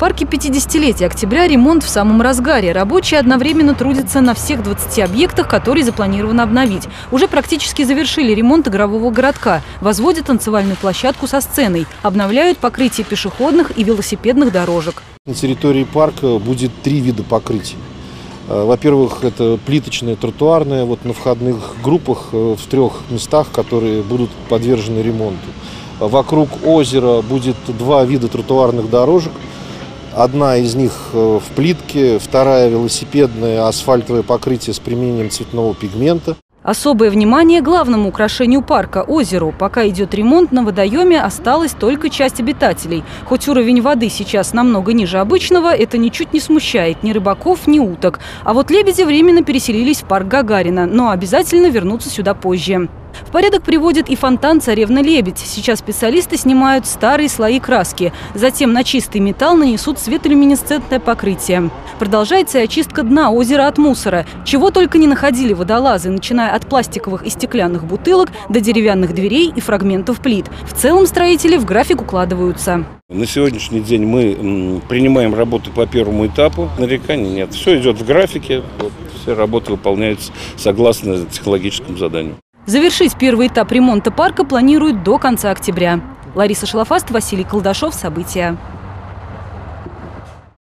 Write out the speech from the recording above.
парке 50-летия октября ремонт в самом разгаре. Рабочие одновременно трудятся на всех 20 объектах, которые запланировано обновить. Уже практически завершили ремонт игрового городка. Возводят танцевальную площадку со сценой. Обновляют покрытие пешеходных и велосипедных дорожек. На территории парка будет три вида покрытий. Э, Во-первых, это плиточное, тротуарное, вот на входных группах э, в трех местах, которые будут подвержены ремонту. Вокруг озера будет два вида тротуарных дорожек. Одна из них э, в плитке, вторая велосипедное асфальтовое покрытие с применением цветного пигмента. Особое внимание главному украшению парка – озеру. Пока идет ремонт, на водоеме осталась только часть обитателей. Хоть уровень воды сейчас намного ниже обычного, это ничуть не смущает ни рыбаков, ни уток. А вот лебеди временно переселились в парк Гагарина, но обязательно вернутся сюда позже. В порядок приводит и фонтан «Царевна-лебедь». Сейчас специалисты снимают старые слои краски. Затем на чистый металл нанесут светолюминесцентное покрытие. Продолжается и очистка дна озера от мусора. Чего только не находили водолазы, начиная от пластиковых и стеклянных бутылок до деревянных дверей и фрагментов плит. В целом строители в график укладываются. На сегодняшний день мы принимаем работы по первому этапу. Нареканий нет. Все идет в графике. Вот, все работы выполняются согласно технологическому заданию. Завершить первый этап ремонта парка планируют до конца октября. Лариса Шлафаст, Василий Колдашов. События.